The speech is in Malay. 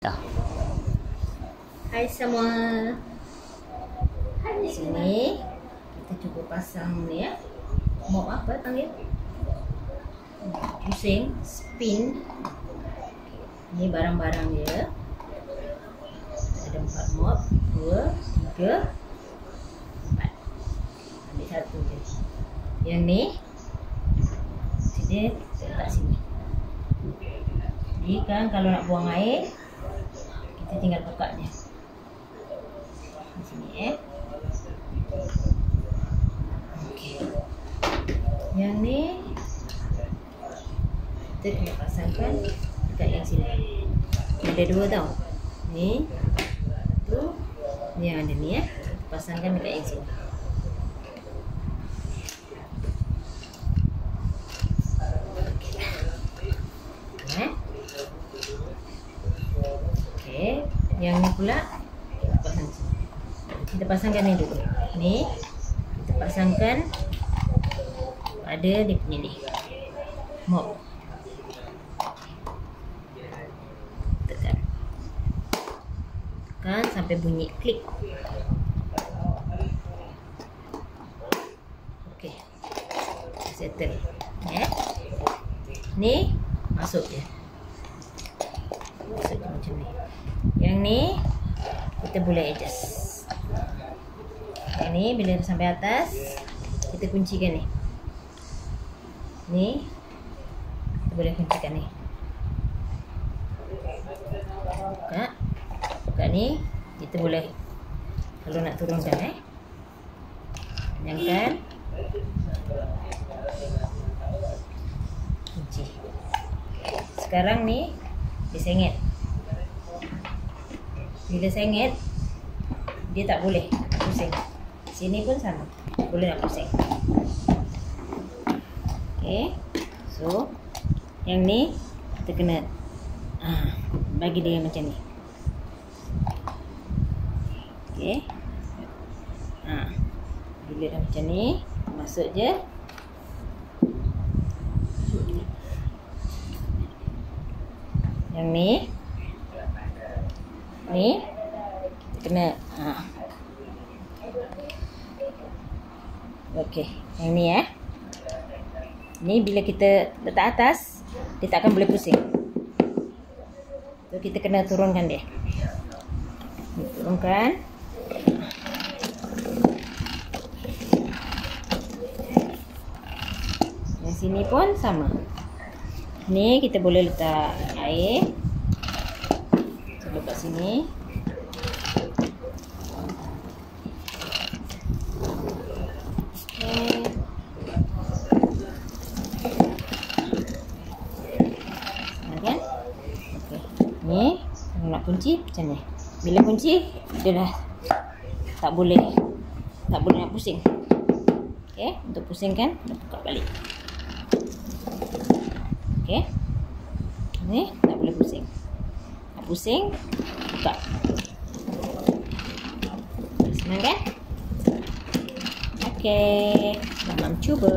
Dah. Hai semua. Di sini kita cuba pasang ni ya. Mop apa panggil? Pusing, spin. Ni barang-barang dia. Ada empat mop, dua, tiga, empat. Ambil satu je. Yang ni sini letak sini. Jadi kan kalau nak buang air kita tinggal buka. Di sini eh. Okey. Yang ni kita kena pasangkan dekat yang sini. Ada dua tau. Ni tu ni yang ada ni eh. Pasangkan dekat yang sini. Eh? Okey, yang ni pula kita pasangkan ni dulu. Ni kita pasangkan pada dia punya ni. Mop. Tekan. Tekan sampai bunyi klik. Okey. Settle. Eh? Ni masuk je. Masuk je macam ni. Yang ni kita boleh adjust. Ni bila sampai atas kita kuncikan ni. Ni kita boleh kuncikan ni. Buka. Buka ni kita boleh kalau nak turunkan eh. Panjangkan. Kunci. Sekarang ni disengit. Bila sengit dia tak boleh pusing. Sini pun sama. Boleh nak pusing. Okey. So yang ni kita kena ah, bagi dia macam ni. Okey. Ha. Bila dah macam ni, masuk je. Yang ni. Ni. Kena ha. Okey, yang ni eh. Ni bila kita letak atas, dia tak akan boleh pusing. So kita kena turunkan dia. Turunkan. Yang sini pun sama. Ni kita boleh letak air. Sini. Kan? Kunci macam ni. Bila kunci dia dah tak boleh tak boleh nak pusing. Okey, untuk pusingkan buka balik. Okey. Ni tak boleh pusing. Pusing buka. Senang kan? Okey, selamat cuba.